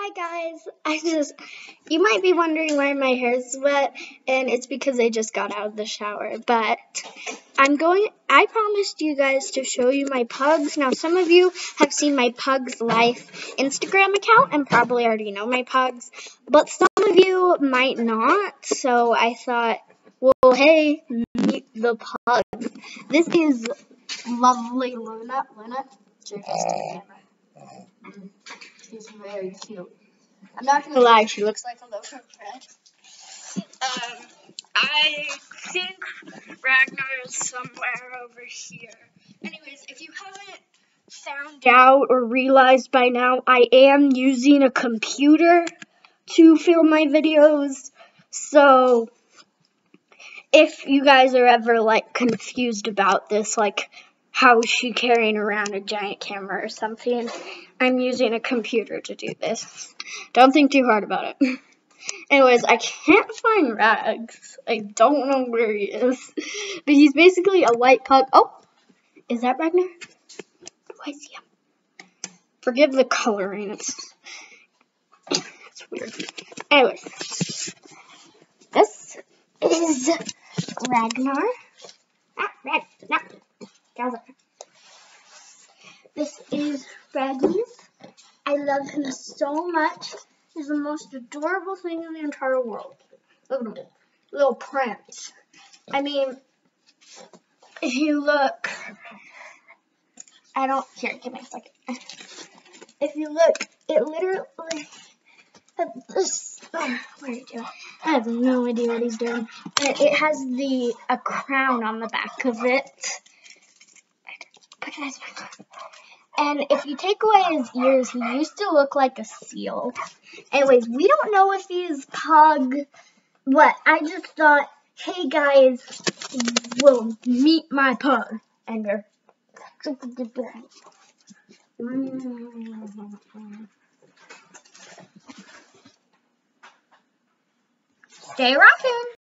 Hi guys, I just, you might be wondering why my hair is wet, and it's because I just got out of the shower, but I'm going, I promised you guys to show you my pugs. Now some of you have seen my Pugs Life Instagram account and probably already know my pugs, but some of you might not, so I thought, well hey, meet the pugs. This is lovely Luna, Luna, very cute. I'm not gonna lie, she looks like a loaf of bread. Um, I think Ragnar is somewhere over here. Anyways, if you haven't found out or realized by now, I am using a computer to film my videos. So, if you guys are ever like confused about this, like how is she carrying around a giant camera or something? I'm using a computer to do this. Don't think too hard about it. Anyways, I can't find Rags. I don't know where he is. But he's basically a white pug. Oh, is that Ragnar? Oh, I see him. Forgive the coloring. It's, it's weird. Anyways, this is Ragnar. Ah, Ragnar. This is Freddy's. I love him so much. He's the most adorable thing in the entire world. Look at him. Little prince. I mean, if you look, I don't, here, give me a second. If you look, it literally, this, oh, what are you doing? I have no idea what he's doing. But It has the, a crown on the back of it. And if you take away his ears, he used to look like a seal. Anyways, we don't know if he's pug. What? I just thought, hey guys, we'll meet my pug. And they're Stay rocking.